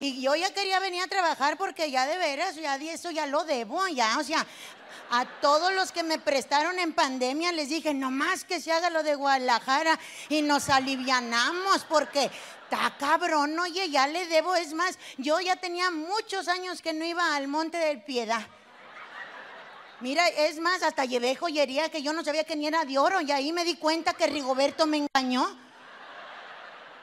Y yo ya quería venir a trabajar porque ya de veras, ya de eso ya lo debo, ya, o sea, a todos los que me prestaron en pandemia les dije, nomás que se haga lo de Guadalajara y nos alivianamos porque está cabrón, oye, ya le debo, es más, yo ya tenía muchos años que no iba al Monte del Piedad. Mira, es más, hasta llevé joyería que yo no sabía que ni era de oro y ahí me di cuenta que Rigoberto me engañó.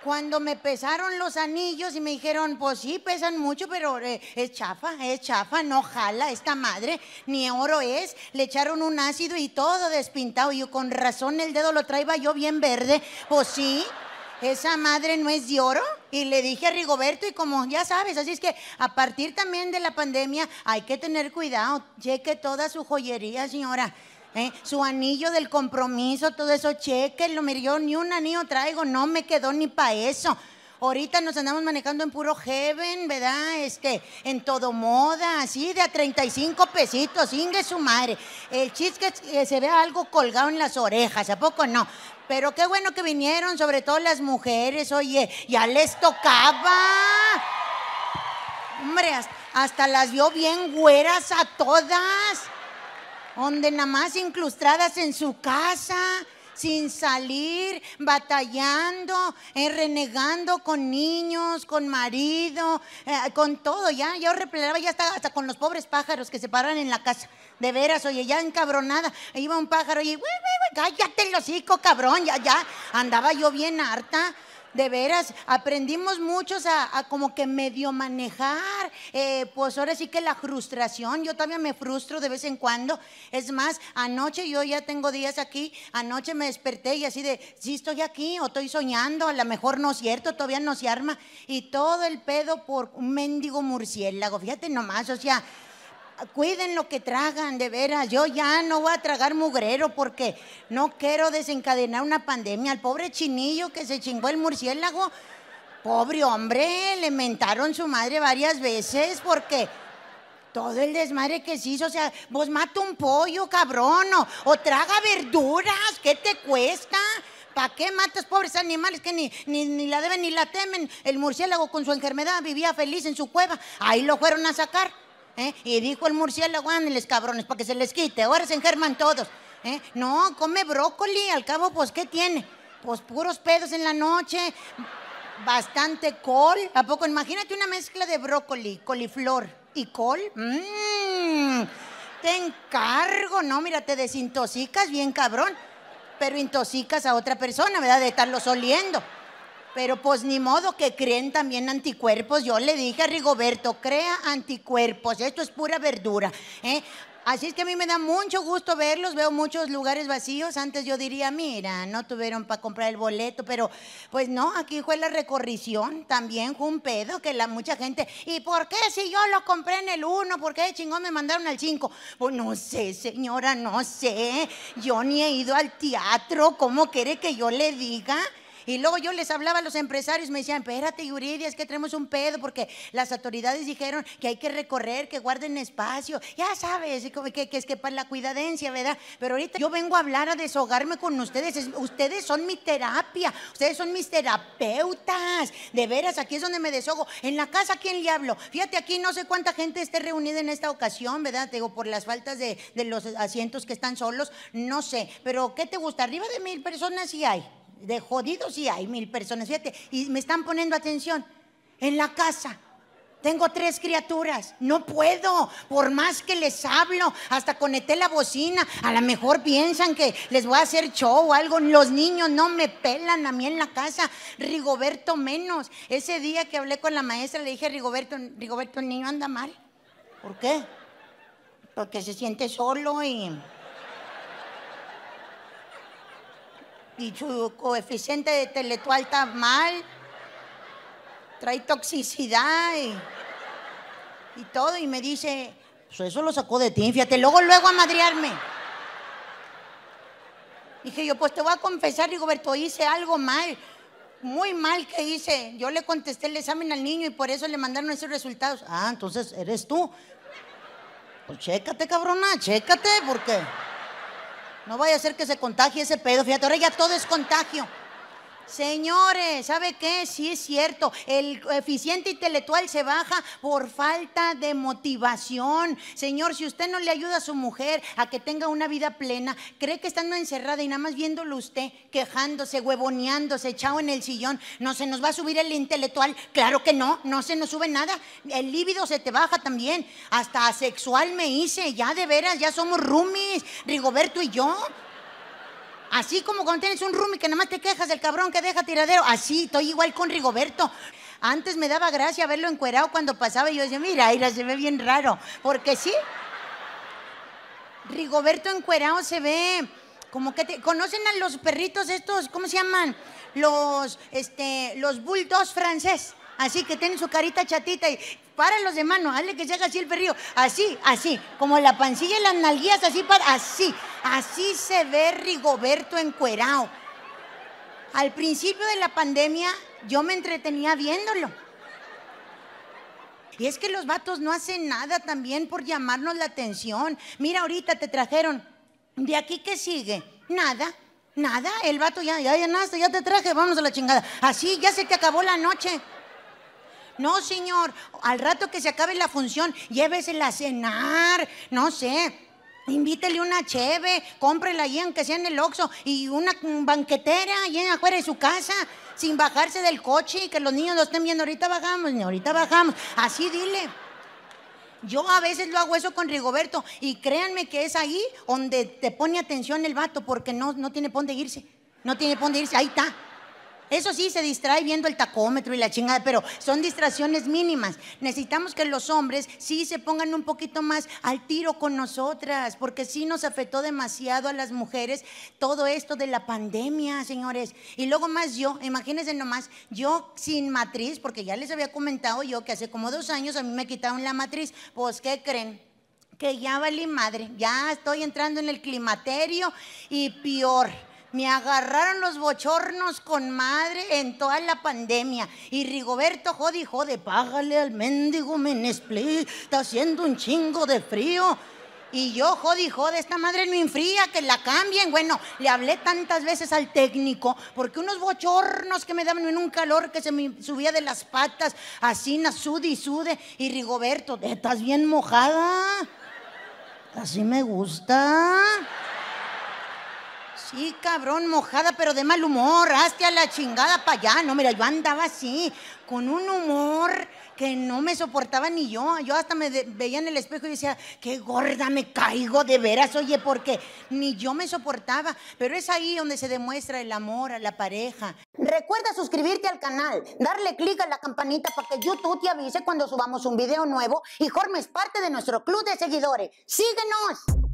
Cuando me pesaron los anillos y me dijeron, pues sí, pesan mucho, pero eh, es chafa, es chafa, no jala esta madre, ni oro es. Le echaron un ácido y todo despintado. Y con razón el dedo lo traía yo bien verde. Pues sí, esa madre no es de oro. Y le dije a Rigoberto, y como ya sabes, así es que a partir también de la pandemia hay que tener cuidado. Cheque toda su joyería, señora. ¿Eh? Su anillo del compromiso, todo eso, chequenlo. Mire, yo ni un anillo traigo, no me quedó ni para eso. Ahorita nos andamos manejando en puro heaven, ¿verdad? Este, en todo moda, así de a 35 pesitos, ingue su madre. El chiste que se vea algo colgado en las orejas, ¿a poco no? Pero qué bueno que vinieron, sobre todo las mujeres, oye, ya les tocaba. Hombre, hasta, hasta las vio bien güeras a todas donde nada más incrustadas en su casa, sin salir, batallando, eh, renegando con niños, con marido, eh, con todo, ya, yo replegaba ya hasta, hasta con los pobres pájaros que se paran en la casa. De veras, oye, ya encabronada, iba un pájaro y, güey, güey, cállate el hocico, cabrón, ya, ya, andaba yo bien harta de veras, aprendimos muchos a, como que medio manejar, eh, pues ahora sí que la frustración, yo también me frustro de vez en cuando, es más, anoche yo ya tengo días aquí, anoche me desperté y así de, sí estoy aquí o estoy soñando, a lo mejor no es cierto, todavía no se arma, y todo el pedo por un mendigo murciélago, fíjate nomás, o sea, cuiden lo que tragan, de veras. Yo ya no voy a tragar mugrero porque no quiero desencadenar una pandemia. Al pobre chinillo que se chingó el murciélago, pobre hombre, le mentaron su madre varias veces porque todo el desmadre que se hizo, o sea, vos mata un pollo, cabrón, o, traga verduras, ¿qué te cuesta? ¿Para qué matas pobres animales que ni, ni, ni, la deben ni la temen? El murciélago con su enfermedad vivía feliz en su cueva. Ahí lo fueron a sacar. ¿Eh? Y dijo el murciélago, ándeles cabrones, para que se les quite. Ahora se engerman todos. ¿eh? No, come brócoli, al cabo, pues, ¿qué tiene? Pues puros pedos en la noche, bastante col. ¿A poco? Imagínate una mezcla de brócoli, coliflor y col. Mmm, te encargo, ¿no? Mira, te desintoxicas bien cabrón, pero intoxicas a otra persona, ¿verdad? De estarlos oliendo. Pero pues ni modo que creen también anticuerpos. Yo le dije a Rigoberto, crea anticuerpos, esto es pura verdura. ¿eh? Así es que a mí me da mucho gusto verlos, veo muchos lugares vacíos. Antes yo diría, mira, no tuvieron para comprar el boleto, pero pues no, aquí fue la recorrición, también fue un pedo que la mucha gente, ¿y por qué si yo lo compré en el 1? ¿Por qué chingón me mandaron al 5? Pues no sé, señora, no sé. Yo ni he ido al teatro, ¿cómo quiere que yo le diga? Y luego yo les hablaba a los empresarios, me decían, espérate, Yuridia, es que tenemos un pedo porque las autoridades dijeron que hay que recorrer, que guarden espacio. Ya sabes, que, es que para la cuidadencia, ¿verdad? Pero ahorita yo vengo a hablar, a deshogarme con ustedes. ustedes son mi terapia, ustedes son mis terapeutas. De veras, aquí es donde me deshogo. En la casa, ¿quién le hablo? Fíjate, aquí no sé cuánta gente esté reunida en esta ocasión, ¿verdad? Digo, por las faltas de, de los asientos que están solos, no sé. Pero, ¿qué te gusta? Arriba de mil personas sí hay de jodidos y hay mil personas, fíjate, y me están poniendo atención. En la casa tengo tres criaturas, no puedo, por más que les hablo, hasta conecté la bocina, a lo mejor piensan que les voy a hacer show o algo, los niños no me pelan a mí en la casa, Rigoberto menos. Ese día que hablé con la maestra le dije Rigoberto, Rigoberto, el niño anda mal. ¿Por qué? Porque se siente solo y y su coeficiente intelectual está mal, trae toxicidad y, todo, y me dice, pues eso lo sacó de ti, fíjate, luego, luego a madrearme. Dije yo, pues te voy a confesar, Rigoberto, hice algo mal, muy mal que hice. Yo le contesté el examen al niño y por eso le mandaron esos resultados. Ah, entonces eres tú. Pues chécate, cabrona, chécate, porque... No vaya a ser que se contagie ese pedo. Fíjate, ahora ya todo es contagio. Señores, ¿sabe qué? Sí es cierto, el coeficiente intelectual se baja por falta de motivación. Señor, si usted no le ayuda a su mujer a que tenga una vida plena, cree que estando encerrada y nada más viéndolo usted, quejándose, huevoneándose, echado en el sillón, no se nos va a subir el intelectual. Claro que no, no se nos sube nada. El líbido se te baja también. Hasta asexual me hice, ya de veras, ya somos roomies, Rigoberto y yo. Así como cuando tienes un roomie que nada más te quejas del cabrón que deja tiradero, así estoy igual con Rigoberto. Antes me daba gracia verlo encuerado cuando pasaba y yo decía, mira, Ira, se ve bien raro. Porque sí, Rigoberto encuerado se ve como que te, conocen a los perritos estos, ¿cómo se llaman? Los, este, los bulldogs francés. Así que tienen su carita chatita y páralos de mano, hazle que se haga así el perrillo. Así, así, como la pancilla y las nalguillas, así, para, así. Así se ve Rigoberto encuerado. Al principio de la pandemia yo me entretenía viéndolo. Y es que los vatos no hacen nada también por llamarnos la atención. Mira, ahorita te trajeron. ¿De aquí qué sigue? Nada. Nada, el vato ya, ya, ya, ya te traje, vamos a la chingada. Así ya se te acabó la noche. No, señor, al rato que se acabe la función, llévesela a cenar, no sé. Invítele una cheve, cómprela ahí aunque sea en el Oxxo y una banquetera allí afuera de su casa, sin bajarse del coche y que los niños lo estén viendo. Ahorita bajamos, ahorita bajamos. Así dile. Yo a veces lo hago eso con Rigoberto y créanme que es ahí donde te pone atención el vato porque no, no tiene pon de irse. No tiene de irse, ahí está. Eso sí, se distrae viendo el tacómetro y la chingada, pero son distracciones mínimas. Necesitamos que los hombres sí se pongan un poquito más al tiro con nosotras, porque sí nos afectó demasiado a las mujeres todo esto de la pandemia, señores. Y luego más yo, imagínense nomás, yo sin matriz, porque ya les había comentado yo que hace como dos años a mí me quitaron la matriz, pues ¿qué creen? Que ya valí madre, ya estoy entrando en el climaterio y peor me agarraron los bochornos con madre en toda la pandemia. Y Rigoberto, jode, jode, págale al mendigo Menesplé, está haciendo un chingo de frío. Y yo, jode, jode, esta madre no enfría, que la cambien. Bueno, le hablé tantas veces al técnico, porque unos bochornos que me daban en un calor que se me subía de las patas, así, sude y sude. Y Rigoberto, estás bien mojada. Así me gusta. Sí, cabrón, mojada, pero de mal humor. Hazte a la chingada para allá. No, mira, yo andaba así, con un humor que no me soportaba ni yo. Yo hasta me veía en el espejo y decía, qué gorda me caigo de veras, oye, porque ni yo me soportaba. Pero es ahí donde se demuestra el amor a la pareja. Recuerda suscribirte al canal, darle clic a la campanita para que YouTube te avise cuando subamos un video nuevo y formes parte de nuestro club de seguidores. ¡Síguenos!